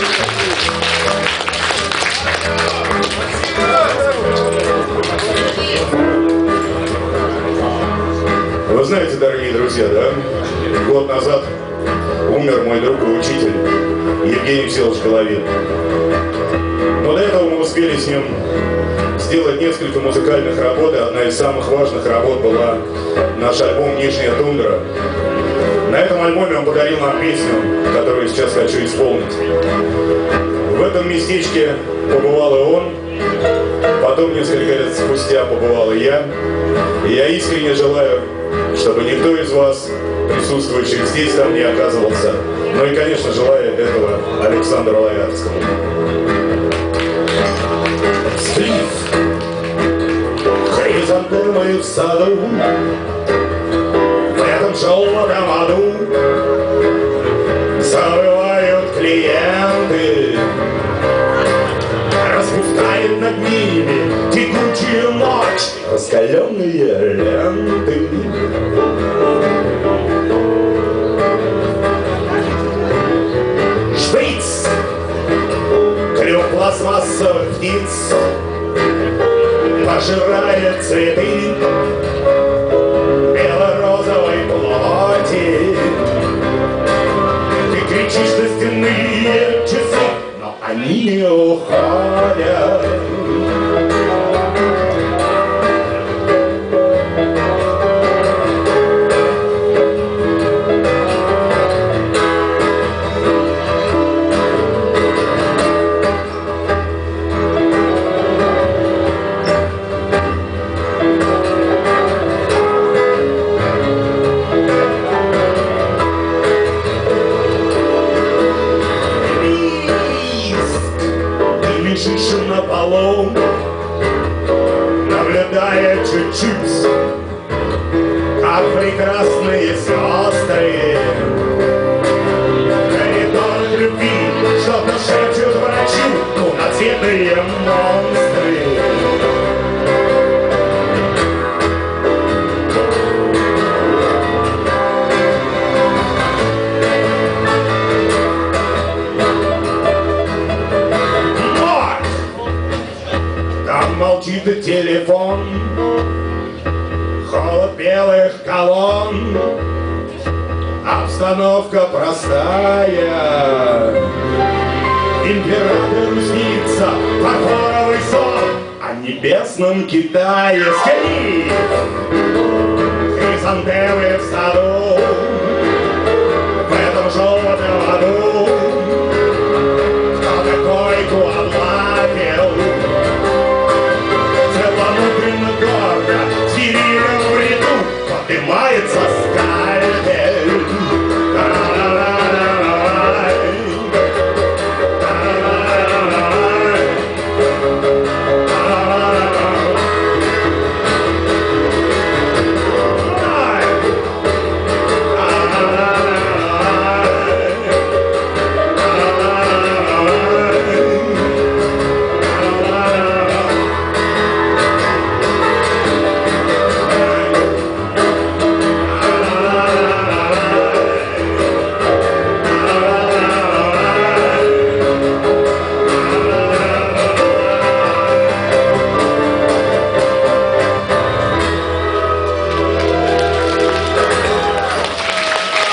Вы знаете, дорогие друзья, да? Год назад умер мой друг и учитель Евгений Всеволодович Головин. Но до этого мы успели с ним сделать несколько музыкальных работ, и одна из самых важных работ была наш альбом «Нижняя тундра». На этом альбоме он подарил нам песню, которую сейчас хочу исполнить. В этом местечке побывал и он, потом несколько лет спустя побывал и я. И я искренне желаю, чтобы никто из вас, присутствующих здесь, там не оказывался. Ну и, конечно, желаю этого Александру Лоярскому. Стрит, хризантемы в саду, в этом желтом аду Забывают клиенты. Распускает над ними текучую ночь Раскаленные ленты. Шприц. Клюв пластмассовых птиц. Пожирает цветы уходят. Наблюдая чуть-чуть, как прекрасные сестры. Молчит телефон, холод белых колонн, обстановка простая. Императору снится фарфоровый сон о небесном Китае. Скорей! Хризантемы в саду,